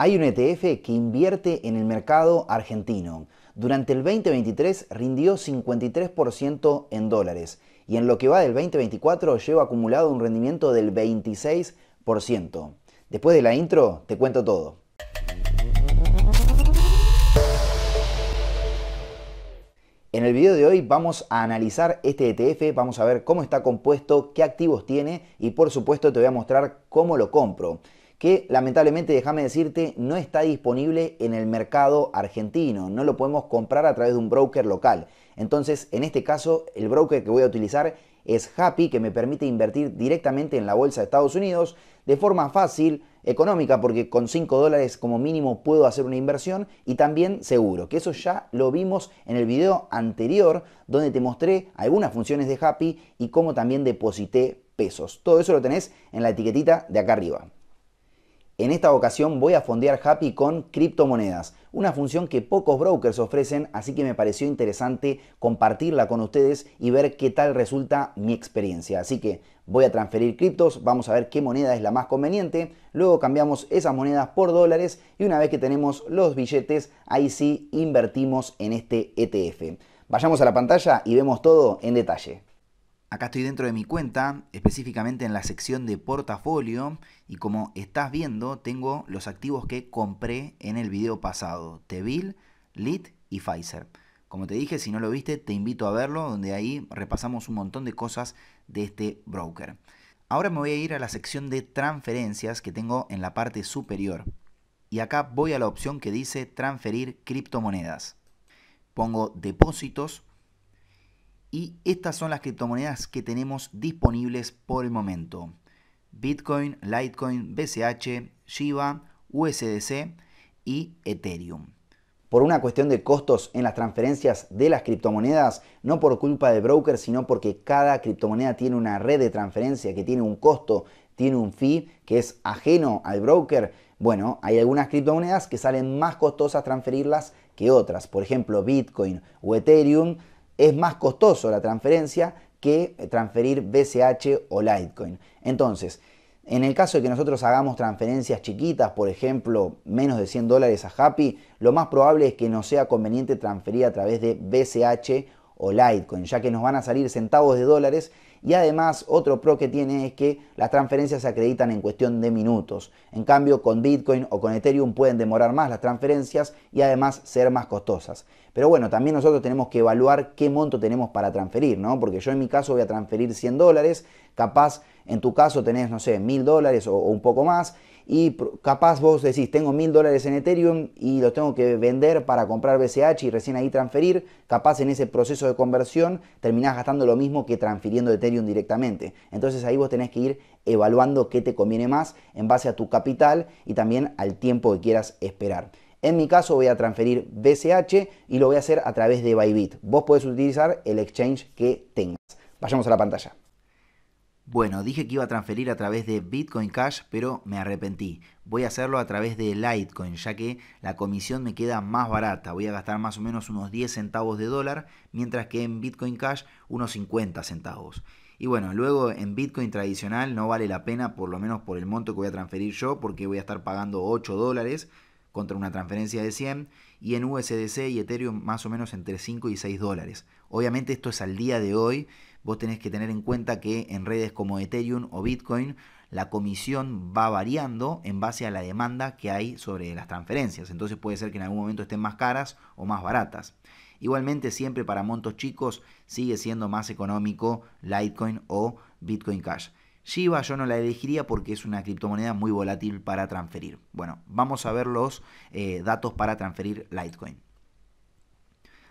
Hay un ETF que invierte en el mercado argentino. Durante el 2023 rindió 53% en dólares y en lo que va del 2024 lleva acumulado un rendimiento del 26%. Después de la intro te cuento todo. En el video de hoy vamos a analizar este ETF, vamos a ver cómo está compuesto, qué activos tiene y por supuesto te voy a mostrar cómo lo compro que lamentablemente, déjame decirte, no está disponible en el mercado argentino. No lo podemos comprar a través de un broker local. Entonces, en este caso, el broker que voy a utilizar es Happy, que me permite invertir directamente en la bolsa de Estados Unidos de forma fácil, económica, porque con 5 dólares como mínimo puedo hacer una inversión y también seguro, que eso ya lo vimos en el video anterior, donde te mostré algunas funciones de Happy y cómo también deposité pesos. Todo eso lo tenés en la etiquetita de acá arriba. En esta ocasión voy a fondear Happy con criptomonedas, una función que pocos brokers ofrecen, así que me pareció interesante compartirla con ustedes y ver qué tal resulta mi experiencia. Así que voy a transferir criptos, vamos a ver qué moneda es la más conveniente, luego cambiamos esas monedas por dólares y una vez que tenemos los billetes, ahí sí invertimos en este ETF. Vayamos a la pantalla y vemos todo en detalle. Acá estoy dentro de mi cuenta, específicamente en la sección de portafolio y como estás viendo tengo los activos que compré en el video pasado, Tevil, Lit y Pfizer. Como te dije, si no lo viste, te invito a verlo, donde ahí repasamos un montón de cosas de este broker. Ahora me voy a ir a la sección de transferencias que tengo en la parte superior. Y acá voy a la opción que dice transferir criptomonedas. Pongo depósitos y estas son las criptomonedas que tenemos disponibles por el momento. Bitcoin, Litecoin, BCH, Shiba, USDC y Ethereum. Por una cuestión de costos en las transferencias de las criptomonedas, no por culpa del broker, sino porque cada criptomoneda tiene una red de transferencia que tiene un costo, tiene un fee que es ajeno al broker. Bueno, hay algunas criptomonedas que salen más costosas transferirlas que otras. Por ejemplo, Bitcoin o Ethereum es más costoso la transferencia que transferir BCH o Litecoin. Entonces, en el caso de que nosotros hagamos transferencias chiquitas, por ejemplo, menos de 100 dólares a Happy, lo más probable es que no sea conveniente transferir a través de BCH o Litecoin, ya que nos van a salir centavos de dólares y además otro pro que tiene es que las transferencias se acreditan en cuestión de minutos. En cambio con Bitcoin o con Ethereum pueden demorar más las transferencias y además ser más costosas. Pero bueno, también nosotros tenemos que evaluar qué monto tenemos para transferir, ¿no? Porque yo en mi caso voy a transferir 100 dólares, capaz en tu caso tenés, no sé, 1000 dólares o, un poco más y capaz vos decís, tengo mil dólares en Ethereum y los tengo que vender para comprar BCH y recién ahí transferir, capaz en ese proceso de conversión terminás gastando lo mismo que transfiriendo Ethereum directamente. Entonces ahí vos tenés que ir evaluando qué te conviene más en base a tu capital y también al tiempo que quieras esperar. En mi caso voy a transferir BCH y lo voy a hacer a través de Bybit. Vos podés utilizar el exchange que tengas. Vayamos a la pantalla. Bueno, dije que iba a transferir a través de Bitcoin Cash, pero me arrepentí. Voy a hacerlo a través de Litecoin, ya que la comisión me queda más barata. Voy a gastar más o menos unos 10 centavos de dólar, mientras que en Bitcoin Cash unos 50 centavos. Y bueno, luego en Bitcoin tradicional no vale la pena, por lo menos por el monto que voy a transferir yo, porque voy a estar pagando 8 dólares contra una transferencia de 100 y en USDC y Ethereum más o menos entre 5 y 6 dólares. Obviamente esto es al día de hoy vos tenés que tener en cuenta que en redes como Ethereum o Bitcoin la comisión va variando en base a la demanda que hay sobre las transferencias. Entonces puede ser que en algún momento estén más caras o más baratas. Igualmente siempre para montos chicos sigue siendo más económico Litecoin o Bitcoin Cash. Shiba yo no la elegiría porque es una criptomoneda muy volátil para transferir. Bueno, vamos a ver los eh, datos para transferir Litecoin.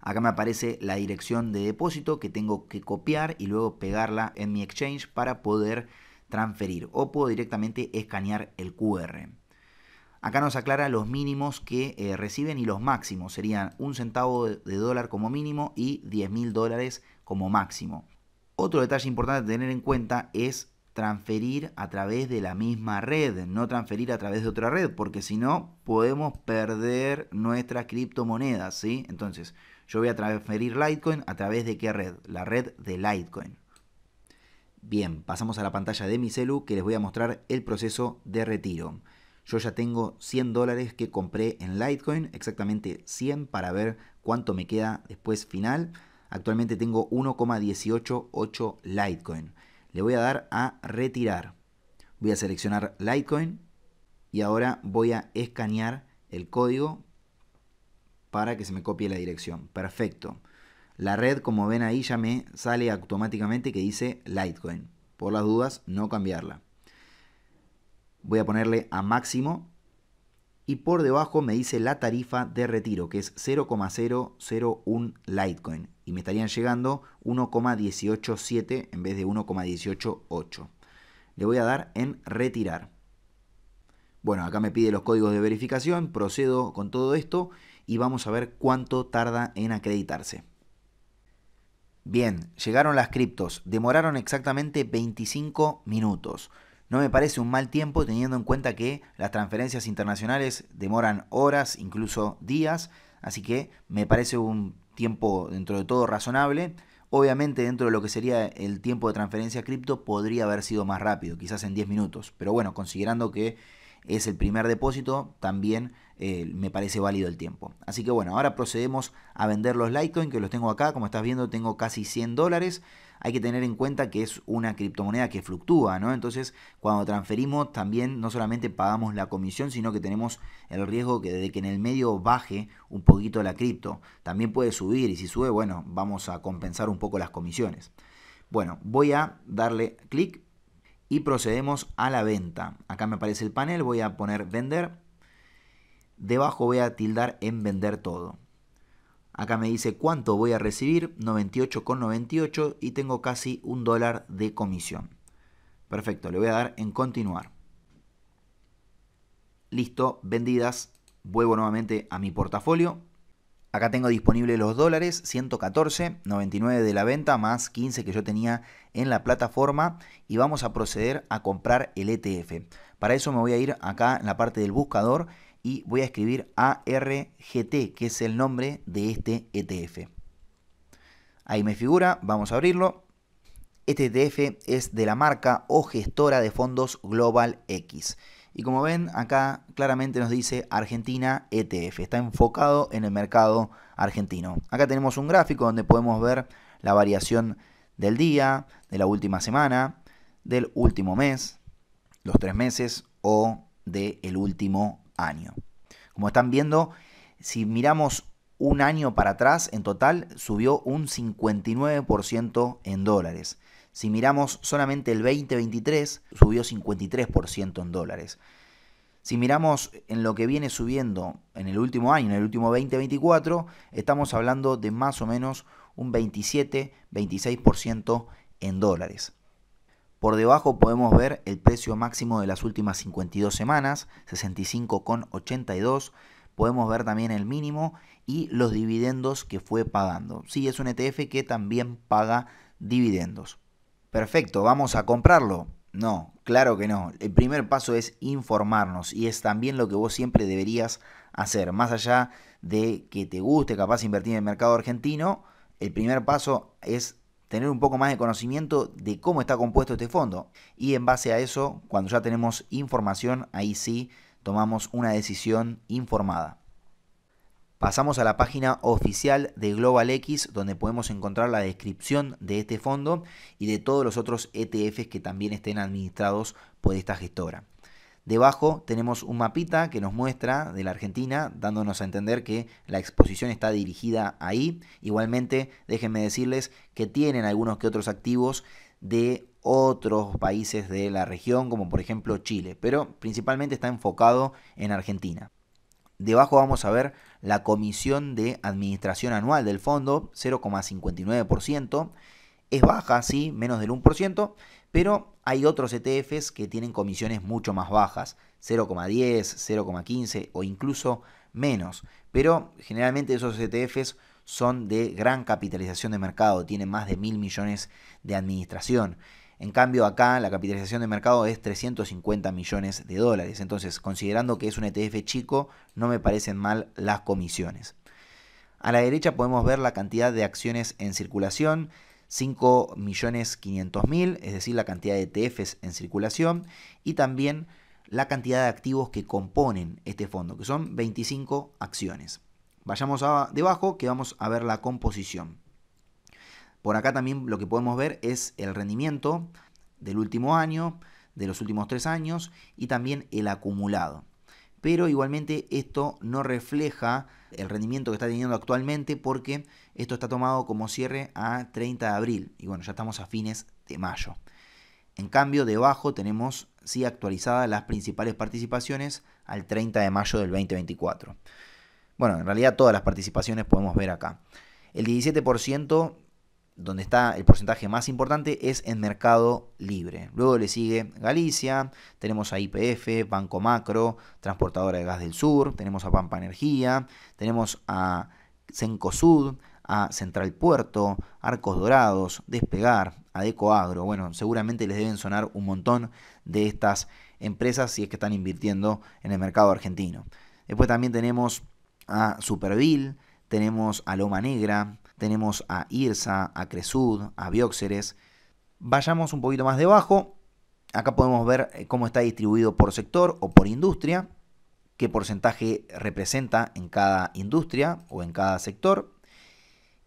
Acá me aparece la dirección de depósito que tengo que copiar y luego pegarla en mi exchange para poder transferir o puedo directamente escanear el QR. Acá nos aclara los mínimos que eh, reciben y los máximos. Serían un centavo de dólar como mínimo y 10 mil dólares como máximo. Otro detalle importante a tener en cuenta es transferir a través de la misma red, no transferir a través de otra red, porque si no podemos perder nuestras criptomonedas, ¿sí? Entonces, yo voy a transferir Litecoin a través de qué red? La red de Litecoin. Bien, pasamos a la pantalla de mi celu que les voy a mostrar el proceso de retiro. Yo ya tengo 100 dólares que compré en Litecoin, exactamente 100 para ver cuánto me queda después final. Actualmente tengo 1,188 Litecoin. Le voy a dar a retirar. Voy a seleccionar Litecoin y ahora voy a escanear el código para que se me copie la dirección. Perfecto. La red, como ven ahí, ya me sale automáticamente que dice Litecoin. Por las dudas, no cambiarla. Voy a ponerle a máximo. Y por debajo me dice la tarifa de retiro, que es 0,001 Litecoin. Y me estarían llegando 1,187 en vez de 1,188. Le voy a dar en retirar. Bueno, acá me pide los códigos de verificación, procedo con todo esto y vamos a ver cuánto tarda en acreditarse. Bien, llegaron las criptos, demoraron exactamente 25 minutos. No me parece un mal tiempo teniendo en cuenta que las transferencias internacionales demoran horas, incluso días, así que me parece un tiempo dentro de todo razonable. Obviamente dentro de lo que sería el tiempo de transferencia cripto podría haber sido más rápido, quizás en 10 minutos, pero bueno, considerando que es el primer depósito, también eh, me parece válido el tiempo. Así que bueno, ahora procedemos a vender los Litecoin, que los tengo acá, como estás viendo tengo casi 100 dólares. Hay que tener en cuenta que es una criptomoneda que fluctúa, ¿no? Entonces, cuando transferimos, también no solamente pagamos la comisión, sino que tenemos el riesgo de que en el medio baje un poquito la cripto. También puede subir y si sube, bueno, vamos a compensar un poco las comisiones. Bueno, voy a darle clic y procedemos a la venta. Acá me aparece el panel, voy a poner vender. Debajo voy a tildar en vender todo. Acá me dice cuánto voy a recibir, 98,98 y tengo casi un dólar de comisión. Perfecto, le voy a dar en continuar. Listo, vendidas. Vuelvo nuevamente a mi portafolio. Acá tengo disponible los dólares, 114.99 de la venta más 15 que yo tenía en la plataforma y vamos a proceder a comprar el ETF. Para eso me voy a ir acá en la parte del buscador y voy a escribir ARGT, que es el nombre de este ETF. Ahí me figura, vamos a abrirlo. Este ETF es de la marca o gestora de fondos Global X. Y como ven, acá claramente nos dice Argentina ETF. Está enfocado en el mercado argentino. Acá tenemos un gráfico donde podemos ver la variación del día, de la última semana, del último mes, los tres meses o del último año. Como están viendo, si miramos un año para atrás, en total subió un 59% en dólares. Si miramos solamente el 2023, subió 53% en dólares. Si miramos en lo que viene subiendo en el último año, en el último 2024, estamos hablando de más o menos un 27-26% en dólares. Por debajo podemos ver el precio máximo de las últimas 52 semanas, 65,82. Podemos ver también el mínimo y los dividendos que fue pagando. Sí, es un ETF que también paga dividendos. Perfecto, ¿vamos a comprarlo? No, claro que no. El primer paso es informarnos y es también lo que vos siempre deberías hacer. Más allá de que te guste capaz invertir en el mercado argentino, el primer paso es tener un poco más de conocimiento de cómo está compuesto este fondo. Y en base a eso, cuando ya tenemos información, ahí sí tomamos una decisión informada. Pasamos a la página oficial de Global X donde podemos encontrar la descripción de este fondo y de todos los otros ETFs que también estén administrados por esta gestora. Debajo tenemos un mapita que nos muestra de la Argentina, dándonos a entender que la exposición está dirigida ahí. Igualmente, déjenme decirles que tienen algunos que otros activos de otros países de la región, como por ejemplo Chile, pero principalmente está enfocado en Argentina. Debajo vamos a ver la comisión de administración anual del fondo, 0,59%. Es baja, sí, menos del 1%, pero hay otros ETFs que tienen comisiones mucho más bajas, 0,10, 0,15 o incluso menos. Pero generalmente esos ETFs son de gran capitalización de mercado, tienen más de mil millones de administración. En cambio, acá la capitalización de mercado es 350 millones de dólares. Entonces, considerando que es un ETF chico, no me parecen mal las comisiones. A la derecha podemos ver la cantidad de acciones en circulación, 5.500.000, es decir, la cantidad de ETFs en circulación, y también la cantidad de activos que componen este fondo, que son 25 acciones. Vayamos debajo que vamos a ver la composición. Por acá también lo que podemos ver es el rendimiento del último año, de los últimos tres años y también el acumulado. Pero igualmente esto no refleja el rendimiento que está teniendo actualmente porque esto está tomado como cierre a 30 de abril y bueno, ya estamos a fines de mayo. En cambio, debajo tenemos sí actualizadas las principales participaciones al 30 de mayo del 2024. Bueno, en realidad todas las participaciones podemos ver acá. El 17% donde está el porcentaje más importante es en mercado libre. Luego le sigue Galicia, tenemos a IPF, Banco Macro, Transportadora de Gas del Sur, tenemos a Pampa Energía, tenemos a Sud, a Central Puerto, Arcos Dorados, Despegar, Adeco Agro. Bueno, seguramente les deben sonar un montón de estas empresas si es que están invirtiendo en el mercado argentino. Después también tenemos a Superville, tenemos a Loma Negra, tenemos a IRSA, a Cresud, a Bioxeres. Vayamos un poquito más debajo. Acá podemos ver eh, cómo está distribuido por sector o por industria, qué porcentaje representa en cada industria o en cada sector.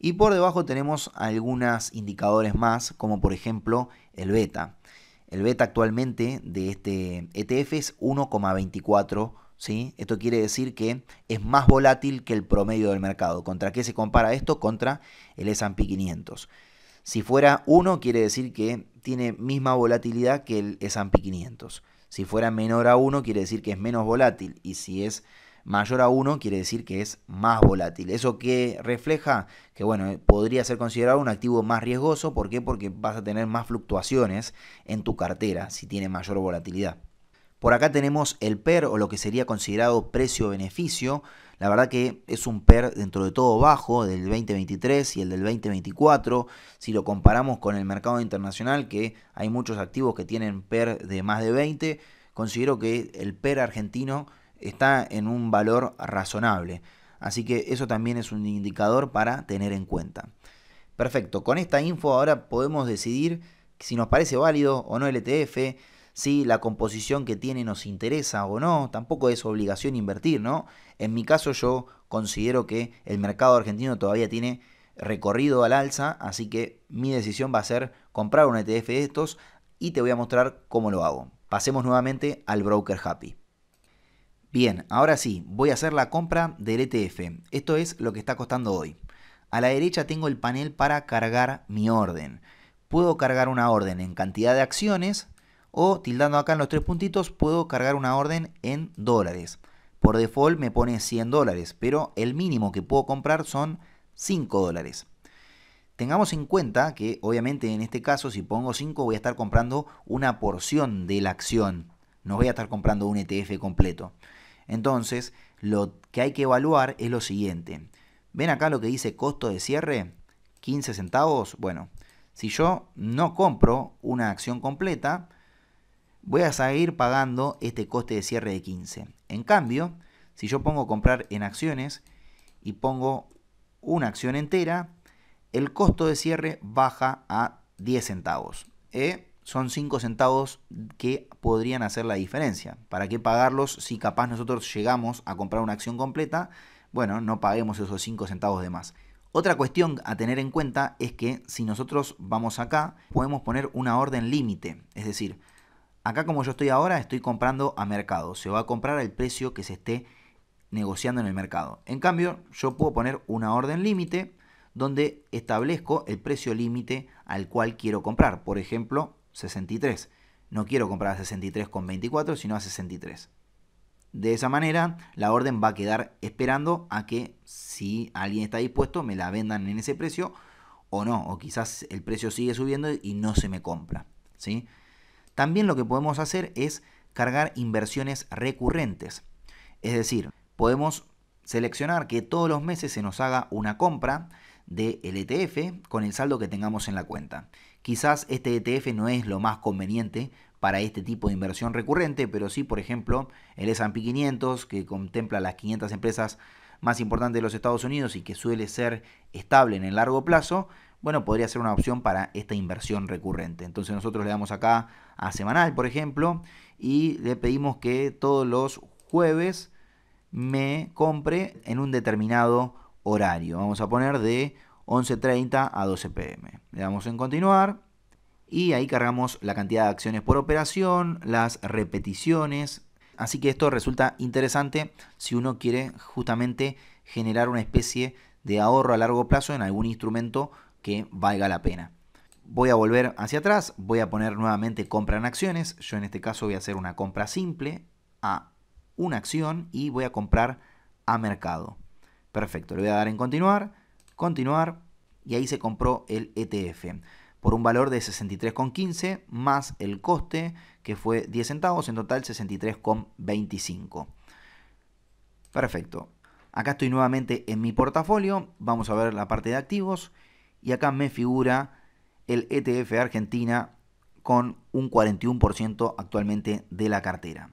Y por debajo tenemos algunos indicadores más, como por ejemplo el beta. El beta actualmente de este ETF es 1,24 esto quiere decir que es más volátil que el promedio del mercado. ¿Contra qué se compara esto? Contra el S&P 500. Si fuera 1 quiere decir que tiene misma volatilidad que el S&P 500. Si fuera menor a 1 quiere decir que es menos volátil y si es mayor a 1 quiere decir que es más volátil. Eso que refleja que bueno, eh, podría ser considerado un activo más riesgoso, ¿por qué? Porque vas a tener más fluctuaciones en tu cartera si tiene mayor volatilidad. Por acá tenemos el PER o lo que sería considerado precio-beneficio. La verdad que es un PER dentro de todo bajo del 2023 y el del 2024. Si lo comparamos con el mercado internacional, que hay muchos activos que tienen PER de más de 20, considero que el PER argentino está en un valor razonable. Así que eso también es un indicador para tener en cuenta. Perfecto, con esta info ahora podemos decidir si nos parece válido o no el ETF, si la composición que tiene nos interesa o no, tampoco es obligación invertir, ¿no? En mi caso yo considero que el mercado argentino todavía tiene recorrido al alza, así que mi decisión va a ser comprar un ETF de estos y te voy a mostrar cómo lo hago. Pasemos nuevamente al broker Happy. Bien, ahora sí, voy a hacer la compra del ETF. Esto es lo que está costando hoy. A la derecha tengo el panel para cargar mi orden. Puedo cargar una orden en cantidad de acciones o tildando acá en los tres puntitos puedo cargar una orden en dólares. Por default me pone 100 dólares, pero el mínimo que puedo comprar son 5 dólares. Tengamos en cuenta que obviamente en este caso si pongo 5 voy a estar comprando una porción de la acción, no voy a estar comprando un ETF completo. Entonces lo que hay que evaluar es lo siguiente. ¿Ven acá lo que dice costo de cierre? 15 centavos. Bueno, si yo no compro una acción completa, voy a seguir pagando este coste de cierre de 15. En cambio, si yo pongo comprar en acciones y pongo una acción entera, el costo de cierre baja a 10 centavos. ¿eh? Son 5 centavos que podrían hacer la diferencia. ¿Para qué pagarlos si capaz nosotros llegamos a comprar una acción completa? Bueno, no paguemos esos 5 centavos de más. Otra cuestión a tener en cuenta es que si nosotros vamos acá, podemos poner una orden límite. Es decir, Acá como yo estoy ahora, estoy comprando a mercado. Se va a comprar al precio que se esté negociando en el mercado. En cambio, yo puedo poner una orden límite donde establezco el precio límite al cual quiero comprar. Por ejemplo, 63. No quiero comprar a 63,24, sino a 63. De esa manera, la orden va a quedar esperando a que si alguien está dispuesto, me la vendan en ese precio o no. O quizás el precio sigue subiendo y no se me compra. ¿sí? También lo que podemos hacer es cargar inversiones recurrentes. Es decir, podemos seleccionar que todos los meses se nos haga una compra de ETF con el saldo que tengamos en la cuenta. Quizás este ETF no es lo más conveniente para este tipo de inversión recurrente, pero sí, por ejemplo, el S&P 500 que contempla las 500 empresas más importantes de los Estados Unidos y que suele ser estable en el largo plazo, bueno, podría ser una opción para esta inversión recurrente. Entonces nosotros le damos acá a semanal, por ejemplo, y le pedimos que todos los jueves me compre en un determinado horario. Vamos a poner de 11.30 a 12 pm. Le damos en continuar y ahí cargamos la cantidad de acciones por operación, las repeticiones. Así que esto resulta interesante si uno quiere justamente generar una especie de ahorro a largo plazo en algún instrumento que valga la pena. Voy a volver hacia atrás, voy a poner nuevamente compra en acciones. Yo en este caso voy a hacer una compra simple a una acción y voy a comprar a mercado. Perfecto, le voy a dar en continuar, continuar y ahí se compró el ETF por un valor de 63,15 más el coste que fue 10 centavos, en total 63,25. Perfecto. Acá estoy nuevamente en mi portafolio, vamos a ver la parte de activos y acá me figura el ETF Argentina con un 41% actualmente de la cartera.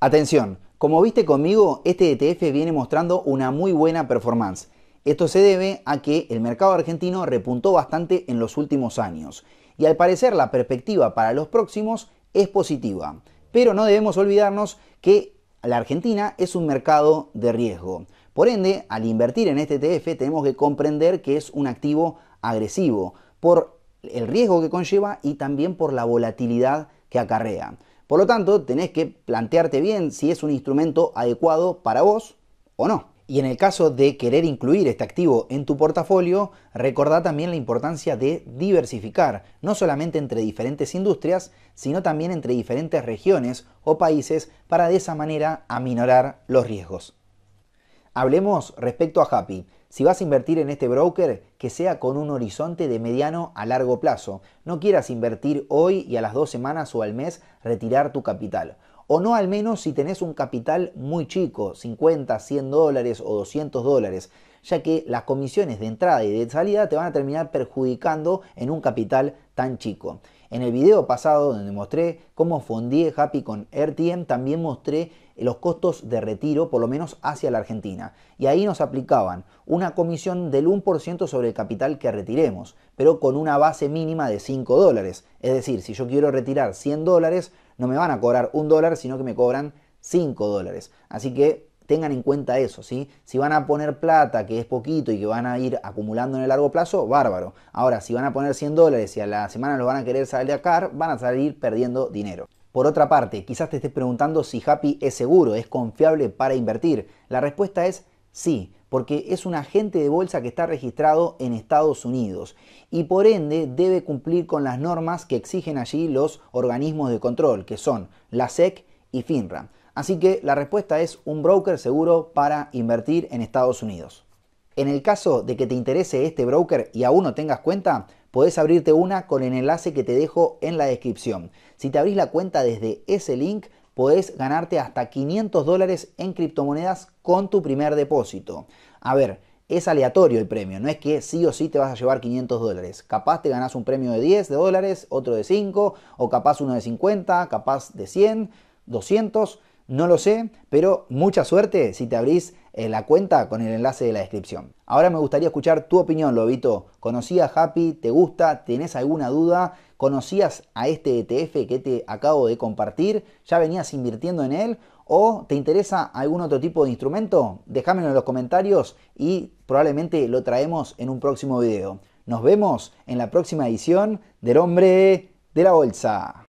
Atención, como viste conmigo, este ETF viene mostrando una muy buena performance. Esto se debe a que el mercado argentino repuntó bastante en los últimos años y al parecer la perspectiva para los próximos es positiva. Pero no debemos olvidarnos que la Argentina es un mercado de riesgo. Por ende, al invertir en este ETF tenemos que comprender que es un activo agresivo por el riesgo que conlleva y también por la volatilidad que acarrea. Por lo tanto, tenés que plantearte bien si es un instrumento adecuado para vos o no. Y en el caso de querer incluir este activo en tu portafolio, recordá también la importancia de diversificar, no solamente entre diferentes industrias, sino también entre diferentes regiones o países para de esa manera aminorar los riesgos. Hablemos respecto a Happy. Si vas a invertir en este broker, que sea con un horizonte de mediano a largo plazo. No quieras invertir hoy y a las dos semanas o al mes retirar tu capital. O no al menos si tenés un capital muy chico, 50, 100 dólares o 200 dólares, ya que las comisiones de entrada y de salida te van a terminar perjudicando en un capital tan chico. En el video pasado donde mostré cómo fundí Happy con RTM, también mostré los costos de retiro, por lo menos hacia la Argentina. Y ahí nos aplicaban una comisión del 1% sobre el capital que retiremos, pero con una base mínima de 5 dólares. Es decir, si yo quiero retirar 100 dólares, no me van a cobrar un dólar, sino que me cobran 5 dólares. Así que tengan en cuenta eso, ¿sí? Si van a poner plata, que es poquito y que van a ir acumulando en el largo plazo, bárbaro. Ahora, si van a poner 100 dólares y a la semana lo van a querer salir acá, van a salir perdiendo dinero. Por otra parte, quizás te estés preguntando si Happy es seguro, es confiable para invertir. La respuesta es sí, porque es un agente de bolsa que está registrado en Estados Unidos y por ende debe cumplir con las normas que exigen allí los organismos de control, que son la SEC y FINRA. Así que la respuesta es un broker seguro para invertir en Estados Unidos. En el caso de que te interese este broker y aún no tengas cuenta, podés abrirte una con el enlace que te dejo en la descripción. Si te abrís la cuenta desde ese link, podés ganarte hasta 500 dólares en criptomonedas con tu primer depósito. A ver, es aleatorio el premio, no es que sí o sí te vas a llevar 500 dólares. Capaz te ganás un premio de 10 de dólares, otro de 5, o capaz uno de 50, capaz de 100, 200. No lo sé, pero mucha suerte si te abrís eh, la cuenta con el enlace de la descripción. Ahora me gustaría escuchar tu opinión, Lobito. ¿Conocías Happy? ¿Te gusta? ¿Tenés alguna duda? ¿Conocías a este ETF que te acabo de compartir? ¿Ya venías invirtiendo en él? ¿O te interesa algún otro tipo de instrumento? Déjamelo en los comentarios y probablemente lo traemos en un próximo video. Nos vemos en la próxima edición del hombre de la bolsa.